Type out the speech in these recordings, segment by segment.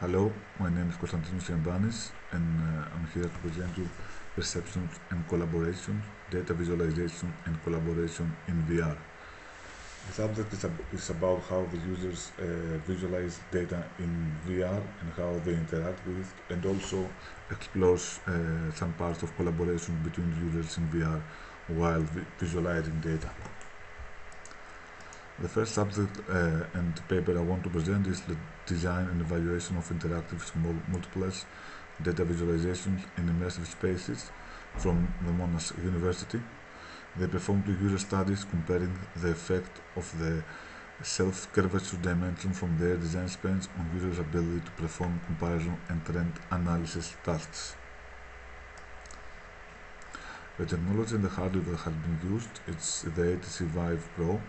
Hello, my name is Konstantinos Siampanis and uh, I'm here to present you perceptions and collaboration, data visualization and collaboration in VR. The subject is, ab- is about how the users uh, visualize data in VR and how they interact with it and also explores uh, some parts of collaboration between users in VR while vi- visualizing data. The first subject uh, and paper I want to present is the design and evaluation of interactive small multiples, data visualizations in immersive spaces from the Monash University. They performed user studies comparing the effect of the self-curvature dimension from their design spans on users' ability to perform comparison and trend analysis tasks. The technology and the hardware that has been used is the HTC Vive Pro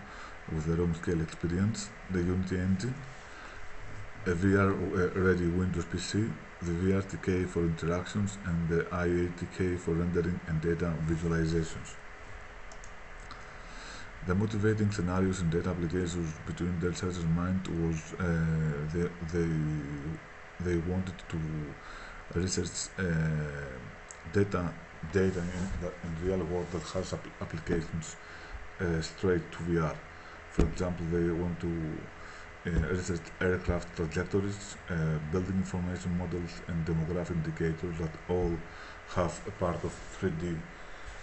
with the room scale experience, the Unity engine, a VR uh, ready Windows PC, the VRTK for interactions, and the IATK for rendering and data visualizations. The motivating scenarios and data applications between the researchers' mind was uh, they, they, they wanted to research uh, data data in the in real world that has app- applications uh, straight to VR. For example, they want to uh, research aircraft trajectories, uh, building information models, and demographic indicators that all have a part of 3D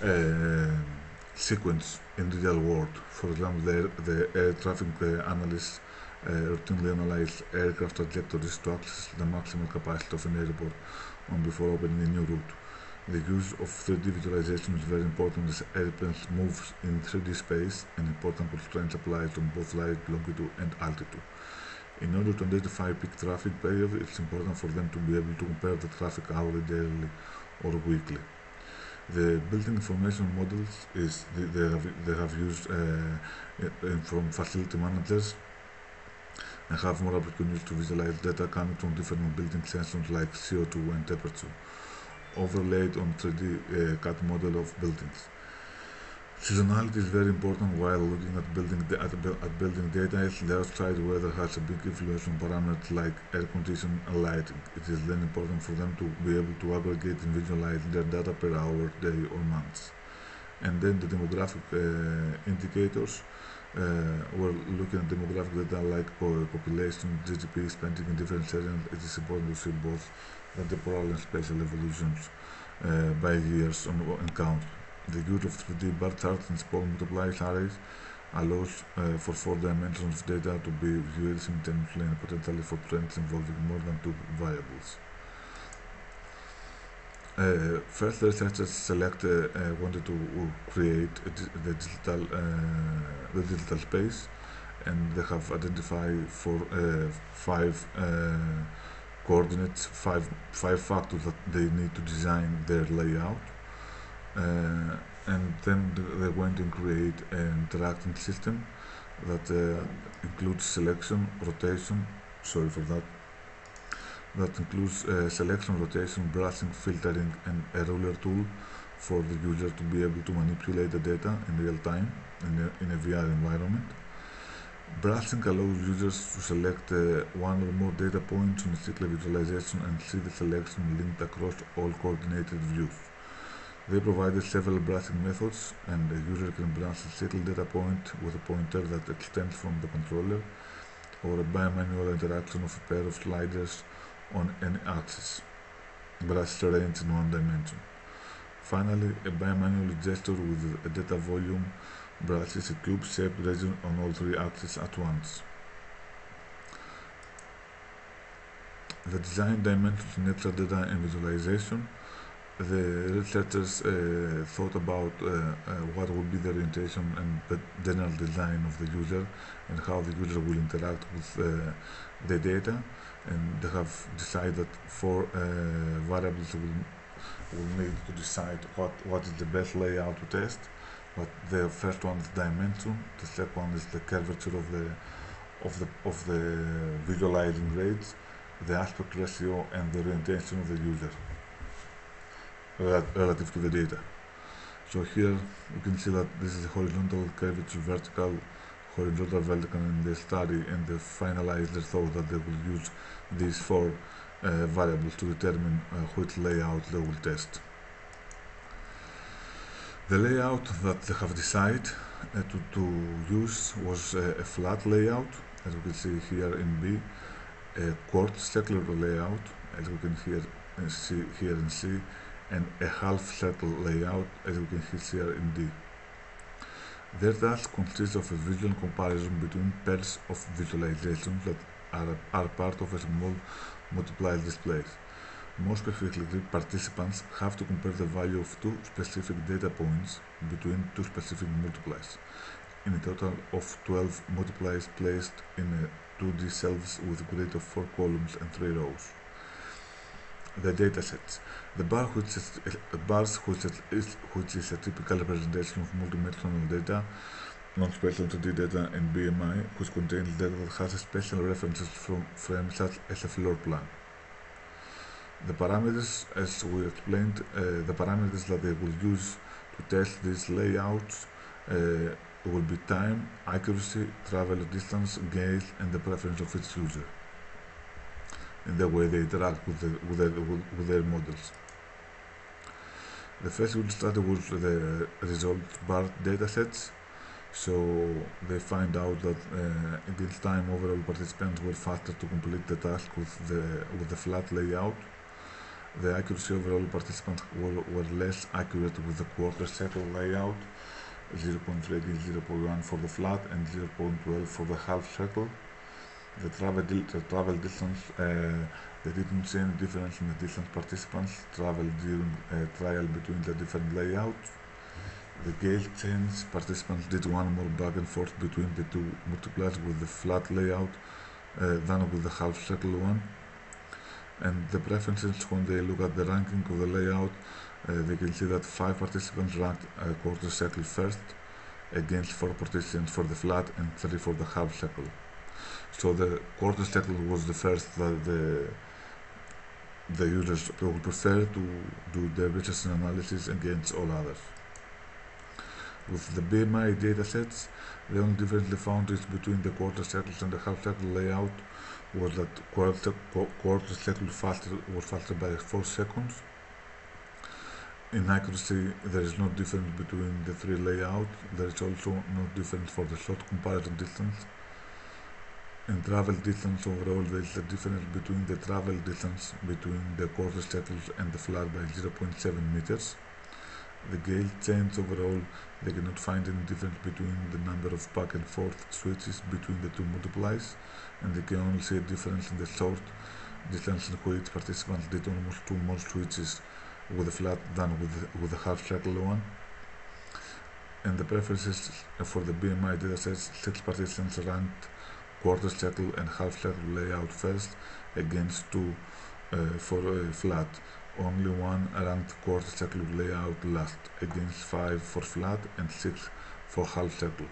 uh, sequence in the real world. For example, the, the air traffic uh, analysts uh, routinely analyze aircraft trajectories to access the maximal capacity of an airport on before opening a new route. The use of 3D visualization is very important as airplanes move in 3D space and important constraints apply to both light, longitude and altitude. In order to identify peak traffic period, it's important for them to be able to compare the traffic hourly, daily or weekly. The building information models is they, they have they have used uh, from facility managers and have more opportunities to visualize data coming from different building sensors like CO2 and temperature overlaid on 3D uh, CAD model of buildings. Seasonality is very important while looking at building at, at building data. The outside weather has a big influence on parameters like air condition and lighting. It is then important for them to be able to aggregate and visualize their data per hour, day, or month. And then the demographic uh, indicators. Uh, we're looking at demographic data like po- population, GDP, spending in different areas. It is important to see both the temporal and spatial evolutions uh, by years on, on count. The use of 3D bar charts and small multipliers arrays allows uh, for four dimensions of data to be viewed simultaneously and potentially for trends involving more than two variables. Uh, first, researchers select, uh, uh, wanted to uh, create the digital, uh, the digital space, and they have identified for uh, five uh, coordinates, five five factors that they need to design their layout, uh, and then th- they went and create an interacting system that uh, includes selection, rotation. Sorry for that. That includes uh, selection, rotation, brushing, filtering, and a ruler tool for the user to be able to manipulate the data in real time in a, in a VR environment. Brushing allows users to select uh, one or more data points on a cyclic visualization and see the selection linked across all coordinated views. They provided several brushing methods, and the user can brush a single data point with a pointer that extends from the controller, or a bimanual interaction of a pair of sliders on any axis. but Brush range in one dimension. Finally, a bimanual gesture with a data volume brushes a cube-shaped region on all three axes at once. The design dimensions in extra data and visualization. The researchers uh, thought about uh, uh, what would be the orientation and the general design of the user and how the user will interact with uh, the data. And they have decided four uh, variables will, will need to decide what, what is the best layout to test. But the first one is dimension, the second one is the curvature of the of the of the visualizing rates, the aspect ratio, and the orientation of the user rel- relative to the data. So here you can see that this is a horizontal curvature, vertical horizontal, vertical in the study and they finalized their thought that they will use these four uh, variables to determine uh, which layout they will test. The layout that they have decided uh, to, to use was uh, a flat layout, as we can see here in B, a quartz circular layout, as we can here uh, see here in C, and a half circle layout, as we can see here in D. Task consists of a visual comparison between pairs of visualizations that are, are part of a small multiplied displays. More specifically, participants have to compare the value of two specific data points between two specific multiplies, in a total of 12 multiplies placed in a 2D cells with a grid of 4 columns and 3 rows. The datasets. The bar which is, bars which is, which is a typical representation of multidimensional data, non-spatial 2D data and BMI, which contains data that has special references from frames such as a floor plan. The parameters, as we explained, uh, the parameters that they will use to test these layouts uh, will be time, accuracy, travel distance, gaze, and the preference of each user in the way they interact with, the, with, their, with their models. The first will start with the result bar datasets. So they find out that uh, this time overall participants were faster to complete the task with the with the flat layout. The accuracy overall participants were, were less accurate with the quarter circle layout, 0.3 against 0.1 for the flat and 0.12 for the half circle. The travel, the travel distance uh, they didn't see any difference in the distance participants traveled during a trial between the different layouts. The gaze change participants did one more back and forth between the two multipliers with the flat layout uh, than with the half circle one. And the preferences when they look at the ranking of the layout, uh, they can see that five participants ranked a quarter circle first against four participants for the flat and three for the half circle. So the quarter circle was the first that the the users would prefer to do the research and analysis against all others. With the BMI datasets, the only difference they found is between the quarter circles and the half circle layout was that quarter, quarter circle faster was faster by 4 seconds. In accuracy, there is no difference between the three layouts. There is also no difference for the short comparison distance in travel distance overall there is a difference between the travel distance between the quarter circles and the flat by 0.7 meters. The gauge change overall they cannot find any difference between the number of back and forth switches between the two multiplies and they can only see a difference in the short distance in which participants did almost two more switches with the flat than with the, with the half circle one. And the preferences for the BMI datasets, six participants ranked quarter circle and half circle layout first against two uh, for flat. Only one ranked quarter circle layout last against five for flat and six for half circle.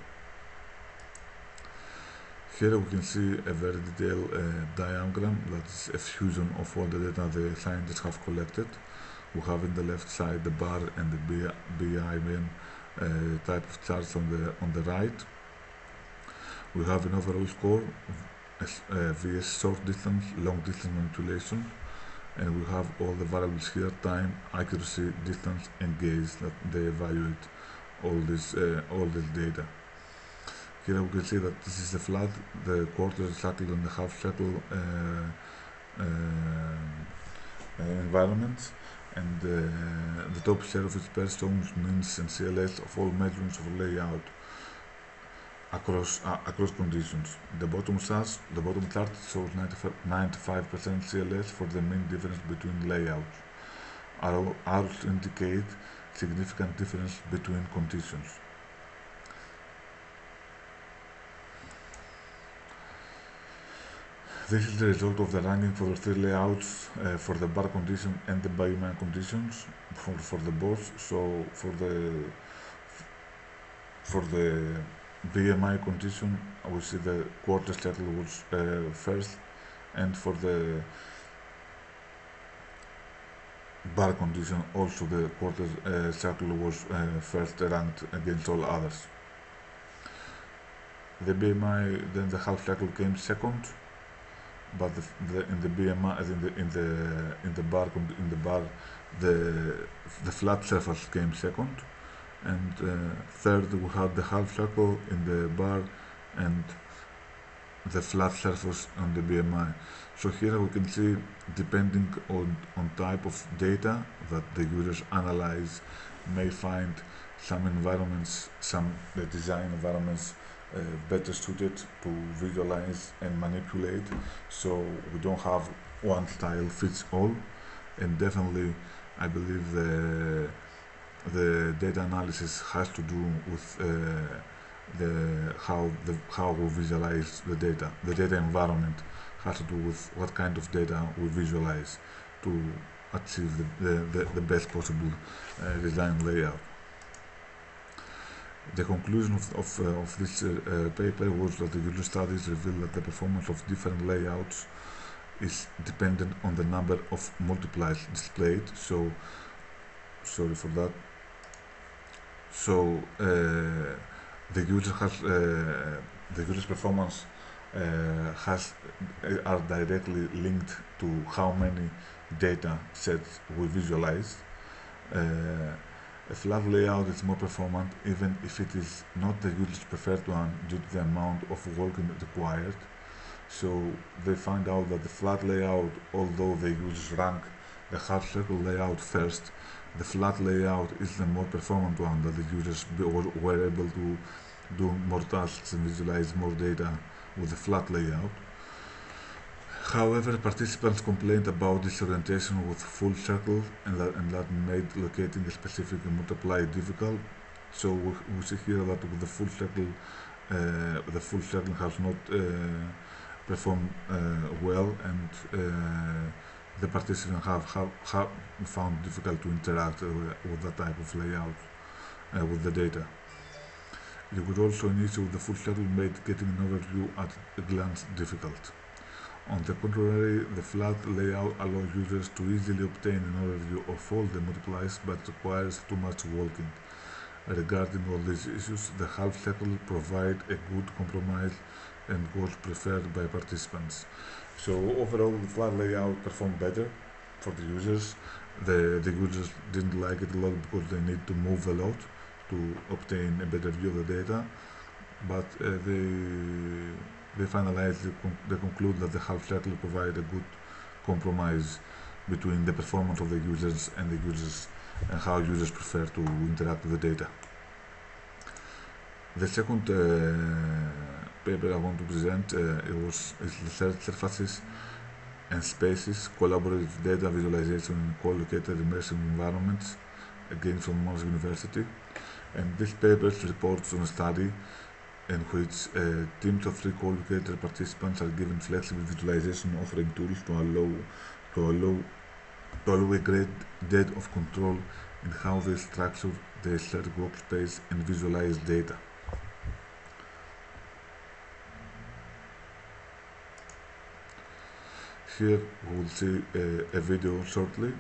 Here we can see a very detailed uh, diagram that is a fusion of all the data the scientists have collected. We have in the left side the bar and the BIM uh, type of charts on the on the right we have an overall score uh, vs short distance, long distance manipulation and we have all the variables here, time, accuracy, distance and gaze that they evaluate all this uh, all this data. Here we can see that this is the flat, the quarter circle and the half circle uh, uh, environments and uh, the top each pair shows means and CLS of all measurements of layout across uh, across conditions. The bottom chart, the bottom chart shows 95% CLS for the main difference between layouts. Arrows indicate significant difference between conditions. This is the result of the ranking for the three layouts uh, for the bar condition and the BIM conditions for, for the boss. So for the for the BMI condition, we see the quarter circle was uh, first, and for the bar condition, also the quarter uh, circle was uh, first ranked against all others. the BMI then the half circle came second but the, the, in the BMI in the in the in the bar in the bar the the flat surface came second and uh, third we had the half circle in the bar and the flat surface on the BMI so here we can see depending on on type of data that the users analyze may find some environments some uh, design environments uh, better suited to visualize and manipulate. So we don't have one style fits all. And definitely I believe the the data analysis has to do with uh, the how the how we visualize the data the data environment has to do with what kind of data we visualize to achieve the, the, the, the best possible uh, design layout the conclusion of, of, uh, of this uh, uh, paper was that the user studies reveal that the performance of different layouts is dependent on the number of multipliers displayed. So, sorry for that. So, uh, the user has uh, the user's performance uh, has are directly linked to how many data sets we visualize. A flat layout is more performant even if it is not the user's preferred one due to the amount of work required. So they find out that the flat layout, although the users rank the half circle layout first, the flat layout is the more performant one that the users were able to do more tasks and visualize more data with the flat layout. However, participants complained about disorientation with full circle and that, and that made locating a specific multiplier difficult. So we, we see here that with the full circle, uh, the full circle has not uh, performed uh, well and uh, the participants have, have, have found difficult to interact with that type of layout uh, with the data. It would also with the full circle made getting an overview at a glance difficult. On the contrary, the flat layout allows users to easily obtain an overview of all the multipliers but requires too much walking. Regarding all these issues, the half circle provide a good compromise and was preferred by participants. So overall, the flat layout performed better for the users. The, the users didn't like it a lot because they need to move a lot to obtain a better view of the data, but uh, they they finalize, they conclude that the half circle provide a good compromise between the performance of the users and the users and how users prefer to interact with the data. The second uh, paper I want to present uh, it was is the surfaces and spaces collaborative data visualization in co-located immersive environments again from Monash University and this paper reports on a study in which uh, teams of three co-located participants are given flexible visualization offering tools to allow to allow to allow a great depth of control in how they structure their shared workspace and visualize data. Here we will see a, a video shortly.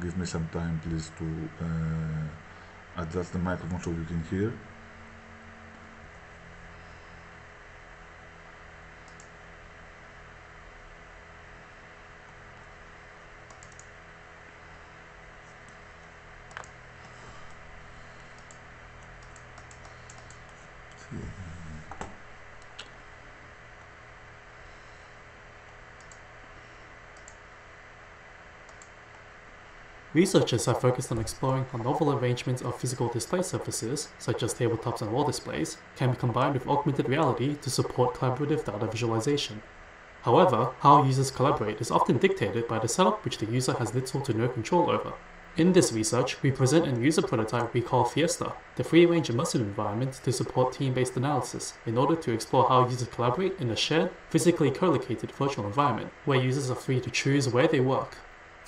Give me some time please to uh, adjust the microphone so you can hear Researchers have focused on exploring how novel arrangements of physical display surfaces, such as tabletops and wall displays, can be combined with augmented reality to support collaborative data visualization. However, how users collaborate is often dictated by the setup which the user has little to no control over. In this research, we present a user prototype we call Fiesta, the free-range immersive environment to support team-based analysis, in order to explore how users collaborate in a shared, physically co-located virtual environment, where users are free to choose where they work,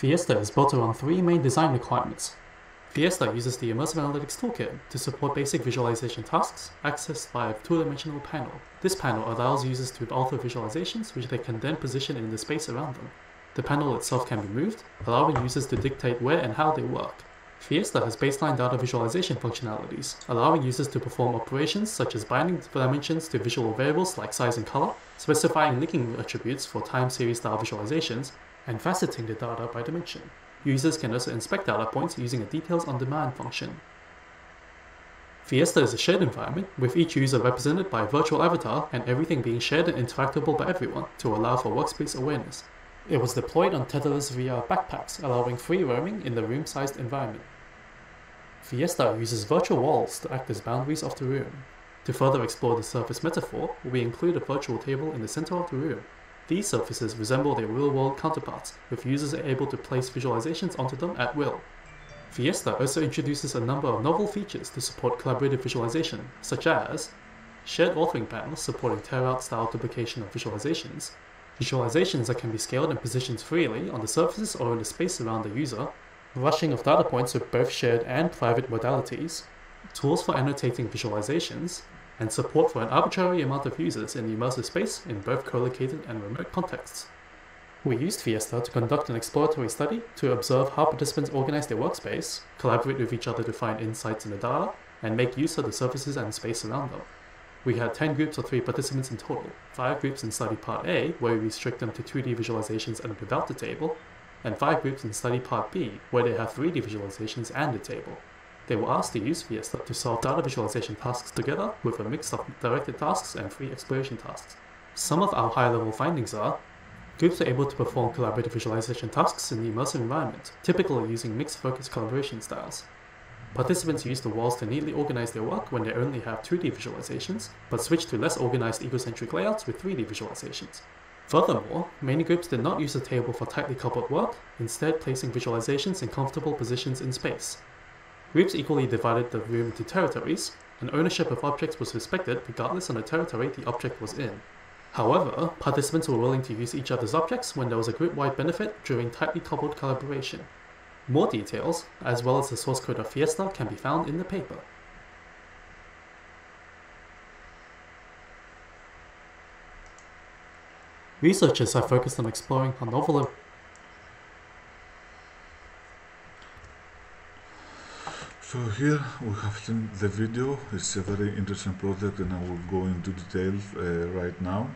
Fiesta is built around three main design requirements. Fiesta uses the Immersive Analytics Toolkit to support basic visualization tasks accessed by a two-dimensional panel. This panel allows users to alter visualizations which they can then position in the space around them. The panel itself can be moved, allowing users to dictate where and how they work. Fiesta has baseline data visualization functionalities, allowing users to perform operations such as binding dimensions to visual variables like size and color, specifying linking attributes for time series style visualizations, and faceting the data by dimension. Users can also inspect data points using a details on demand function. Fiesta is a shared environment, with each user represented by a virtual avatar and everything being shared and interactable by everyone to allow for workspace awareness. It was deployed on tetherless VR backpacks, allowing free roaming in the room-sized environment. Fiesta uses virtual walls to act as boundaries of the room. To further explore the surface metaphor, we include a virtual table in the center of the room. These surfaces resemble their real-world counterparts, with users able to place visualizations onto them at will. Fiesta also introduces a number of novel features to support collaborative visualization, such as shared authoring panels supporting tear-out style duplication of visualizations, visualizations that can be scaled and positioned freely on the surfaces or in the space around the user, brushing of data points with both shared and private modalities, tools for annotating visualizations, and support for an arbitrary amount of users in the immersive space in both co-located and remote contexts. We used Fiesta to conduct an exploratory study to observe how participants organize their workspace, collaborate with each other to find insights in the data, and make use of the surfaces and space around them. We had 10 groups of 3 participants in total, 5 groups in study part A, where we restrict them to 2D visualizations and without the table, and 5 groups in study part B, where they have 3D visualizations and a table. They were asked to use Fiesta to solve data visualization tasks together with a mix of directed tasks and free exploration tasks. Some of our high-level findings are Groups are able to perform collaborative visualization tasks in the immersive environment, typically using mixed focus collaboration styles. Participants use the walls to neatly organize their work when they only have 2D visualizations, but switch to less organized egocentric layouts with 3D visualizations. Furthermore, many groups did not use the table for tightly coupled work, instead placing visualizations in comfortable positions in space. Groups equally divided the room into territories, and ownership of objects was respected regardless of the territory the object was in. However, participants were willing to use each other's objects when there was a group-wide benefit during tightly coupled collaboration. More details, as well as the source code of Fiesta, can be found in the paper. Researchers have focused on exploring how novel So here we have seen the video. It's a very interesting project and I will go into details uh, right now.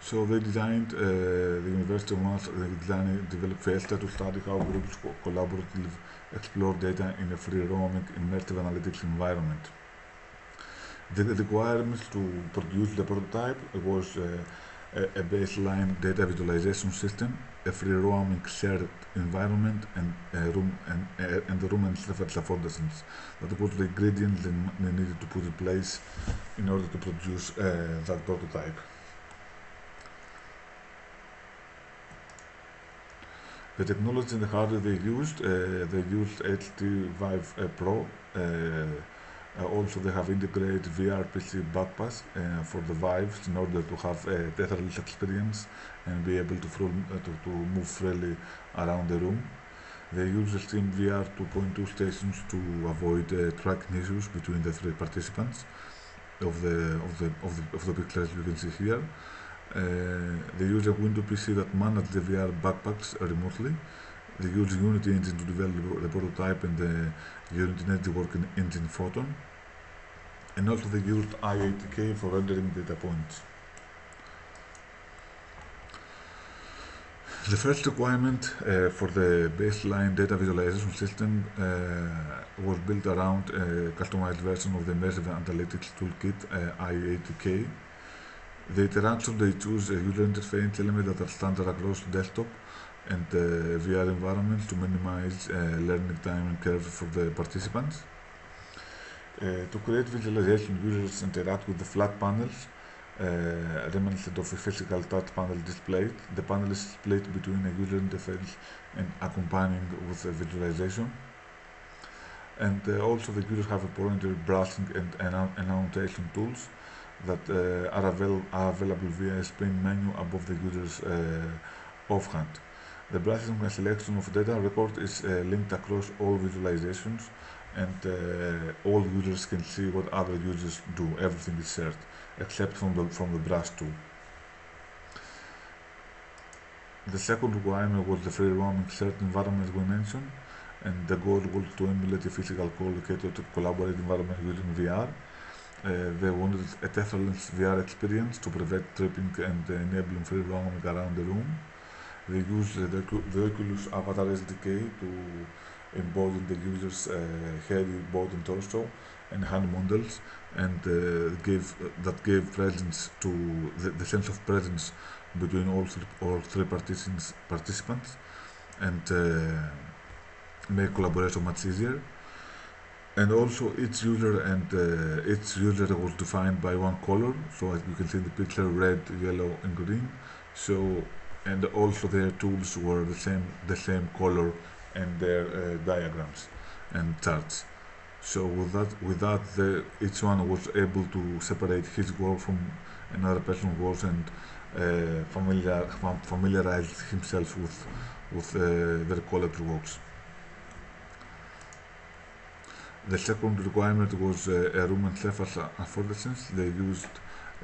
So they designed, uh, the University of Mass, they designed, developed Fiesta to study how groups co collaboratively explore data in a free roaming immersive analytics environment. The requirements to produce the prototype was uh, a baseline data visualization system, a free roaming shared environment, and a room and, uh, and the room and affordances. That was the ingredients they needed to put in place in order to produce uh, that prototype. The technology and the hardware they used, uh, they used HTC Vive Pro uh, also, they have integrated VRPC backpacks uh, for the Vives in order to have a tetherless experience and be able to, uh, to, to, move freely around the room. They use the VR 2.2 stations to avoid uh, tracking issues between the three participants of the of the of the, of the pictures you can see here. Uh, they use a Windows PC that manages the VR backpacks remotely. They use Unity engine to develop the prototype and the Unity Network engine Photon. And also they used IATK for rendering data points. The first requirement uh, for the baseline data visualization system uh, was built around a customized version of the Immersive Analytics Toolkit uh, IATK. The interaction they choose a user interface element that are standard across desktop and uh, VR environment to minimize uh, learning time and curve for the participants. Uh, to create visualization, users interact with the flat panels uh, reminiscent of a physical touch panel displayed. The panel is split between a user interface and accompanying with a visualization. And uh, also the users have a pointer brushing and, and annotation tools that uh, are, avail are, available via a spin menu above the user's uh, offhand. The and selection of data record is uh, linked across all visualizations and uh, all users can see what other users do. Everything is shared. except from the, from the brush tool. The second requirement was the free roaming shared environment we mentioned, and the goal was to emulate a physical co-located collaborate environment using VR. Uh, they wanted a tetherless VR experience to prevent tripping and uh, enabling free roaming around the room. They used the, the Oculus Avatar SDK to embody the user's uh, head, body, and torso and hand models, and uh, gave that gave presence to the, the sense of presence between all three, all three participants, participants and uh, make collaboration much easier. And also each user and uh, each user was defined by one color. So as you can see in the picture, red, yellow, and green. So and also their tools were the same, the same color and their uh, diagrams and charts. So with that, with that, the, each one was able to separate his work from another person's work and uh, familiar, familiarize himself with with uh, their colored works. The second requirement was uh, a room and surface affordance. They used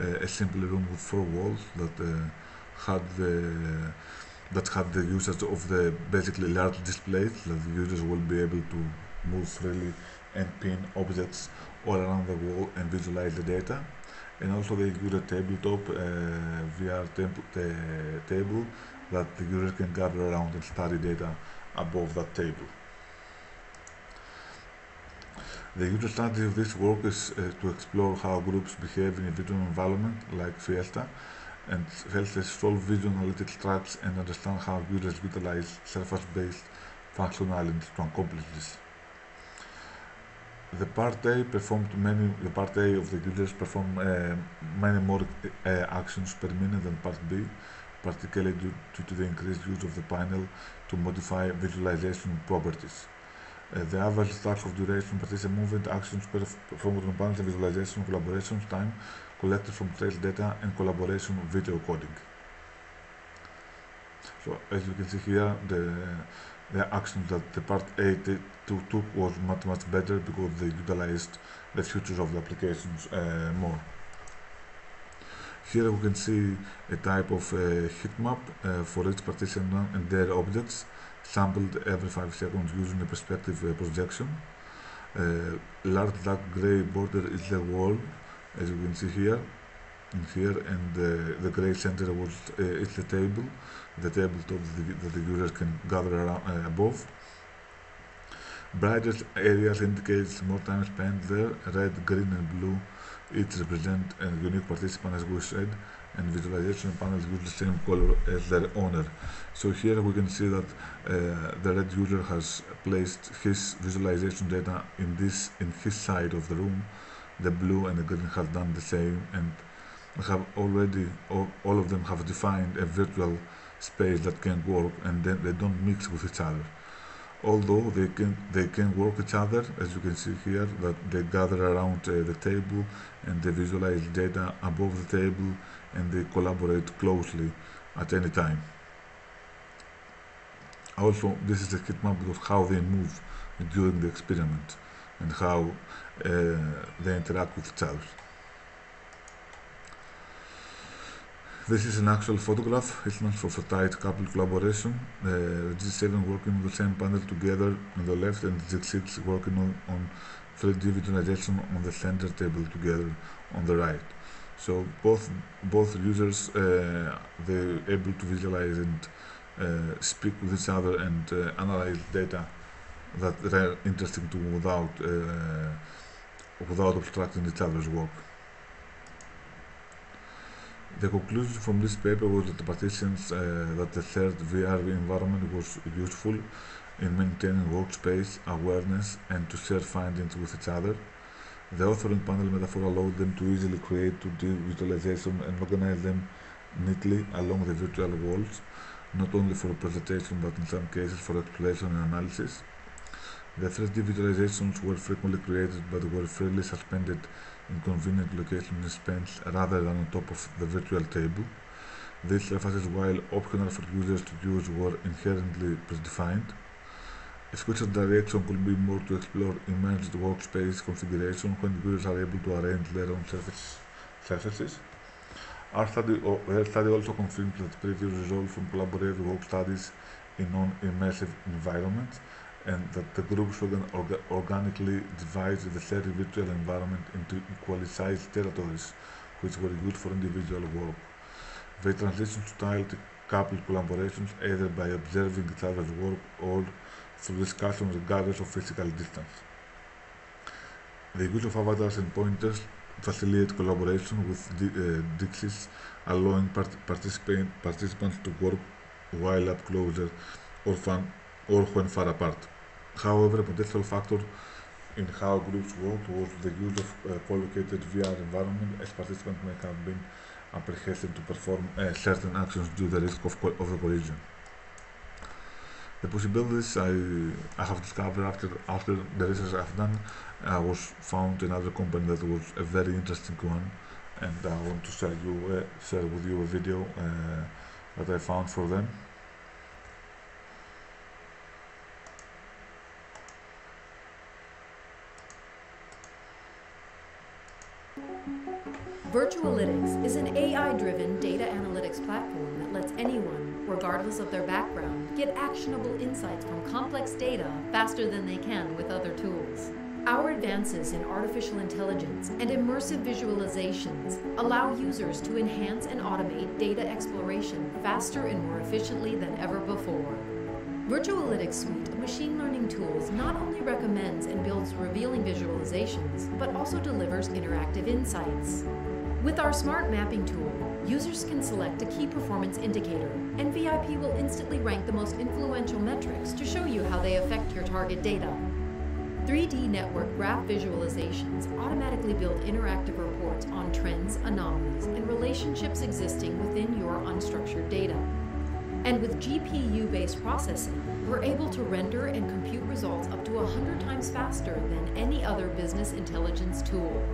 uh, a simple room with four walls that uh, had the that had the usage of the basically large displays that the users will be able to move freely and pin objects all around the wall and visualize the data and also they use a tabletop uh, VR uh, table that the users can gather around and study data above that table. The user strategy of this work is uh, to explore how groups behave in a virtual environment like Fiesta and helps solve visual analytics traps and understand how users utilize surface-based functionality to accomplish this. The part A performed many. The part A of the users performed uh, many more uh, actions per minute than part B, particularly due, due, to the increased use of the panel to modify visualization properties. Uh, the average stack of duration participant movement actions performed on panel to visualization collaboration time collected from trace data and collaboration with video coding. So as you can see here, the the actions that the part A took was much much better because they utilized the features of the applications uh, more. Here we can see a type of uh, heat map uh, for each participant and their objects sampled every 5 seconds using a perspective uh, projection. Uh, large dark gray border is the wall as you can see here and here and uh, the gray center was uh, is the table the tabletop that the, that the user can gather around, uh, above. Brightest areas indicates more time spent there. Red green and blue each represent a unique participant as we said and visualization panels use the same color as their owner. So here we can see that uh, the red user has placed his visualization data in this in his side of the room the blue and the green have done the same and have already all, all of them have defined a virtual space that can work and then they don't mix with each other. Although they can they can work each other as you can see here that they gather around uh, the table and they visualize data above the table and they collaborate closely at any time. Also this is a heat map of how they move during the experiment and how uh, they interact with each other. This is an actual photograph. It's not for a tight couple collaboration. Uh, G7 working on the same panel together on the left and G6 working on, on 3D visualization on the center table together on the right. So both both users uh, they're able to visualize and uh, speak with each other and uh, analyze data that they're interesting to without uh, without obstructing each other's work. The conclusion from this paper was that the participants uh, that the third VR environment was useful in maintaining workspace awareness and to share findings with each other. The authoring panel metaphor allowed them to easily create 2D visualization and organize them neatly along the virtual walls, not only for presentation but in some cases for exploration and analysis. The 3D visualizations were frequently created but were freely suspended in convenient locations in space rather than on top of the virtual table. These surfaces, while optional for users to use, were inherently predefined. A future direction could be more to explore immersed workspace configuration when users are able to arrange their own surfaces. Our study, their study also confirms that previous results from collaborative work studies in non-immersive environments and that the organ orga organically divide the 30 virtual environment into equally sized territories which were good for individual work. They transitioned to tiled coupled collaborations either by observing each other's work or through discussion regardless of physical distance. The use of avatars and pointers facilitate collaboration with uh, deixis, allowing part participants to work while up closer or, fun, or when far apart. However, a potential factor in how groups worked was the use of uh, co-located VR environment as participants may have been apprehensive to perform uh, certain actions due to the risk of, of the collision. The possibilities I, I have discovered after, after the research I've done uh, was found in another company that was a very interesting one and I want to share, you, uh, share with you a video uh, that I found for them. Virtualitics is an AI-driven data analytics platform that lets anyone, regardless of their background, get actionable insights from complex data faster than they can with other tools. Our advances in artificial intelligence and immersive visualizations allow users to enhance and automate data exploration faster and more efficiently than ever before. Virtualitics suite of machine learning tools not only recommends and builds revealing visualizations, but also delivers interactive insights. With our smart mapping tool, users can select a key performance indicator, and VIP will instantly rank the most influential metrics to show you how they affect your target data. 3D network graph visualizations automatically build interactive reports on trends, anomalies, and relationships existing within your unstructured data. And with GPU-based processing, we're able to render and compute results up to 100 times faster than any other business intelligence tool.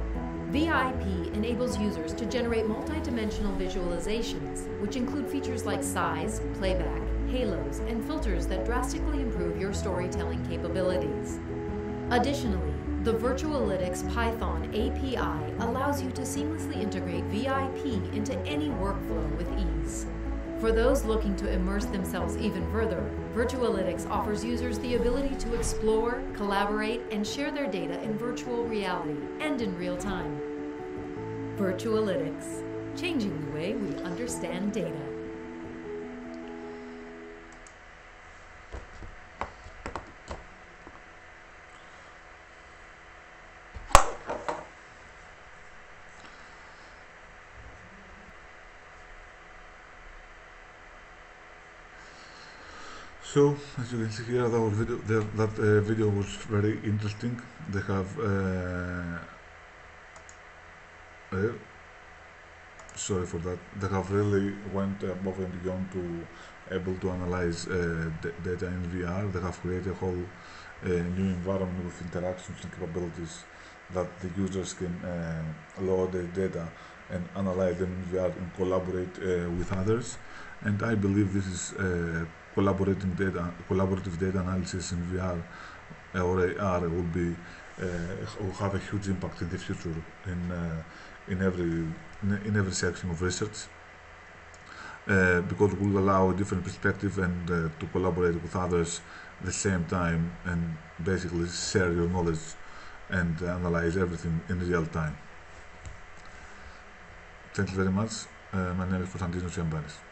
VIP enables users to generate multi-dimensional visualizations, which include features like size, playback, halos, and filters that drastically improve your storytelling capabilities. Additionally, the Virtualitics Python API allows you to seamlessly integrate VIP into any workflow with ease. For those looking to immerse themselves even further, Virtualitics offers users the ability to explore, collaborate, and share their data in virtual reality and in real time. Virtualitics, changing the way we understand data. So, as you can see here, that, video, the, that uh, video was very interesting. They have uh, uh, sorry for that. They have really went above and beyond to able to analyze uh, data in VR. They have created a whole uh, new environment with interactions and capabilities that the users can uh, load their data and analyze them in VR and collaborate with others. And I believe this is collaborating data, collaborative data analysis in VR or AR will be uh, will have a huge impact in the future in uh, in every in every section of research uh, because it will allow a different perspective and uh, to collaborate with others at the same time and basically share your knowledge and analyze everything in real time. Thank you very much. Uh, my name is Konstantinos Siampanis.